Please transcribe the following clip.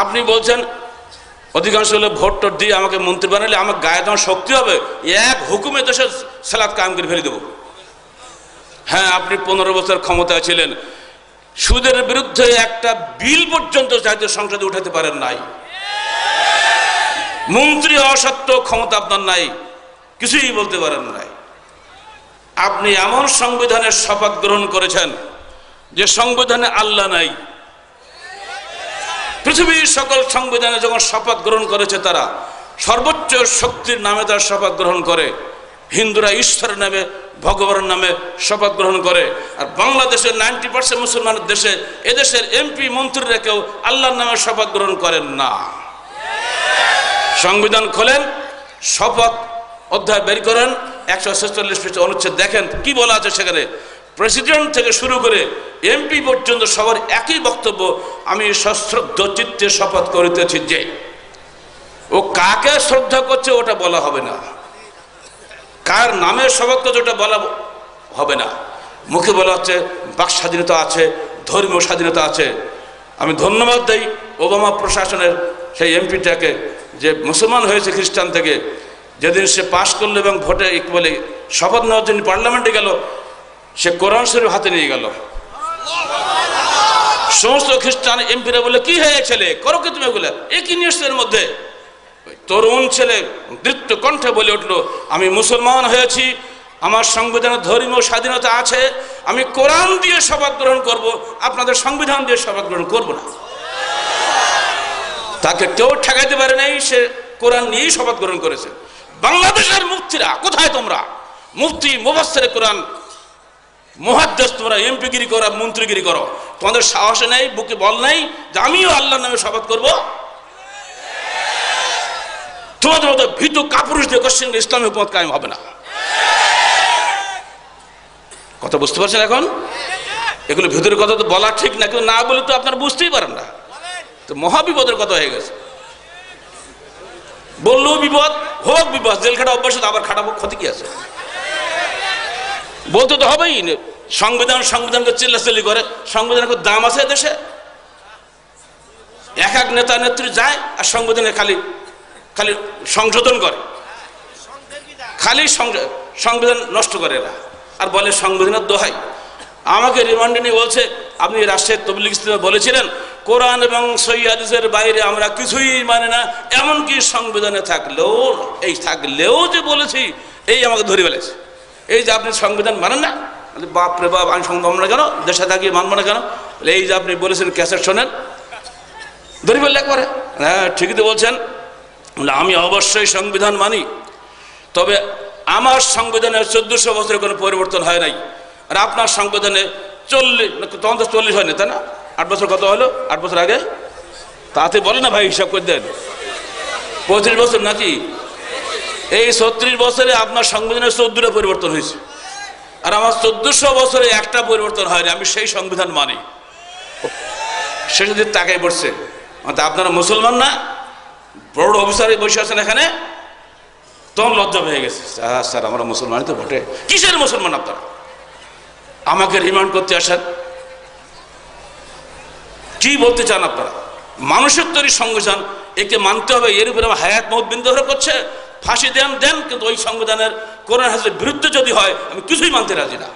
আপনি বলছেন, অধিকাংশ হলে ভোট টোট দিয়ে আমাকে মন্ত্রী বানালে আমার গায়ে তোমার শক্তি হবে, এক হুকুমে দেশে সালাদ কায়েম করে ফেলে দেবো। হ্যাঁ আপনি পনেরো বছর ক্ষমতায় ছিলেন। সুদের বিরুদ্ধে একটা বিল পর্যন্ত জাতীয় সংসদে উঠাতে পারেন নাই। মন্ত্রী অসত্য ক্ষমতা আপনার নাই, কিছুই বলতে পারেন নাই। আপনি এমন সংবিধানের শপথ গ্রহণ করেছেন যে সংবিধানে আল্লাহ নাই পৃথিবীর সকল সংবিধানে যখন শপথ গ্রহণ করেছে তারা, সর্বোচ্চ শক্তির নামে তারা শপথ গ্রহণ করে। হিন্দুরা ঈশ্বরের নামে, ভগবানের নামে শপথ গ্রহণ করে। আর বাংলাদেশের নাইনটি পার্সেন্ট মুসলমানের দেশে, এদেশের এমপি, মন্ত্রীরা কেউ আল্লাহর নামে শপথ গ্রহণ করেন না। সংবিধান খোলেন, শপথ অধ্যায় বের করেন, একশো ছেচল্লিশ পৃষ্ঠ অনুচ্ছেদ দেখেন, কি বলা আছে সেখানে? প্রেসিডেন্ট থেকে শুরু করে এমপি পর্যন্ত সবার একই বক্তব্য, আমি সশ্রদ্ধ চিত্তে শপথ করিতেছি যে, ও কাকে শ্রদ্ধা করছে ওটা বলা হবে না। কার নামে শপথ করছে ওটা বলা হবে না। মুখে বলা হচ্ছে, বাক স্বাধীনতা আছে, ধর্মীয় স্বাধীনতা আছে। আমি ধন্যবাদ দেই ওবামা প্রশাসনের সেই এমপিটাকে যে মুসলমান হয়েছে খ্রিস্টান থেকে। যেদিন সে পাশ করল এবং ভোটে বলে শপথ নেওয়ার জন্য পার্লামেন্টে গেল সে কোরআন শরীফ হাতে নিয়ে গেল। সমস্ত খ্রিস্টান এমপিরা বলে কি হয়ে ছেলে? করো কি তুমি এগুলো? এ কি নিয়ে এর মধ্যে? তরুণ ছেলে দৃপ্ত কণ্ঠে বলে উঠল, আমি মুসলমান হয়েছি, আমার সংবিধানে ধর্মীয় স্বাধীনতা আছে, আমি কোরআন দিয়ে শপথ গ্রহণ করব, আপনাদের সংবিধান দিয়ে শপথ গ্রহণ করব না। তাকে কেউ ঠেকাইতে পারে নাই, সে কোরআন নিয়েই শপথ গ্রহণ করেছে। বাংলাদেশের মুফতিরা, কোথায় তোমরা? মুফতি মুবাসের কোরআন মহাদ্দেশ তোমরা এমপিগিরি করো, মন্ত্রীগিরি করো। তোমাদের নেই, বুকে বল নেই যে আমিও নামে শপথ করব। তোমাদের মতো ভীতু কাপুরুষ দিয়ে ইসলামী হুকুমত কায়েম হবে না। কথা বুঝতে পারছেন এখন? এগুলো ভিতরের কথা তো বলা ঠিক না, কিন্তু না বলে তো আপনারা বুঝতেই পারেন না। তো মহাবিপদের কথা হয়ে গেছে। বললেও বিপদ, হোক বিপদ জেল খাটা অভ্যাস আবার খাটাবো ক্ষতি কি আছে? বলতে তো হবেই। সংবিধান সংবিধানকে চিল্লাচিল্লি করে। সংবিধানের দাম আছে দেশে। এক এক নেতা নেত্রী যায় আর সংবিধানে খালি খালি সংশোধন করে। খালি সংবিধান নষ্ট করে এরা। আর বলে সংবিধানের দোহাই। আমাকে রিমান্ডে নিয়ে বলছে, আপনি রাষ্ট্রের তবলিগ ইসলামে বলেছিলেন, কোরআন এবং সই হাদিসের বাইরে আমরা কিছুই মানে না, এমনকি সংবিধানে থাকলেও, এই থাকলেও যে বলেছি, এই আমাকে ধরে ফেলেছে। এই যে আপনি সংবিধান মানেন না বাপ রে বাপ আমি সংবিধান না কেন? দেশে থাকি মানবো না কেন? এই যে আপনি বলেছেন ক্যাসেট শোনেন ধরে ফেললে একবারে। হ্যাঁ ঠিকই তো বলছেন। বলে, আমি অবশ্যই সংবিধান মানি তবে আমার সংবিধানে চোদ্দশো বছরের কোনো পরিবর্তন হয় নাই। আর আপনার সংবিধানে চল্লিশ তখন তো চল্লিশ হয়নি তাই না? আট বছর কত হলো? আট বছর আগে? তাতে বলে না ভাই হিসাব করে দেন। পঁয়ত্রিশ বছর নাকি? এই ছত্রিশ বছরে আপনার সংবিধানের চোদ্দটা পরিবর্তন হয়েছে। আর আমার চোদ্দশো বছরে একটা পরিবর্তন হয়নি, আমি সেই সংবিধান মানি। সে যদি তাকাই পড়ছে আপনারা মুসলমান না? বড় অফিসারে বসে আছেন এখানে? তখন লজ্জা হয়ে গেছে। স্যার স্যার, আমরা মুসলমানই তো ভোটে কিসের মুসলমান আপনারা? আমাকে রিমান্ড করতে আসেন। কি বলতে চান আপনারা? মানুষের তৈরি সংবিধান, একে মানতে হবে। এর উপরে আমার হায়াত মত বিন্দু করছে। ফাঁসি দেন দেন, কিন্তু ওই সংবিধানের কোরআন হাজির বিরুদ্ধে যদি হয়, আমি কিছুই মানতে রাজি না।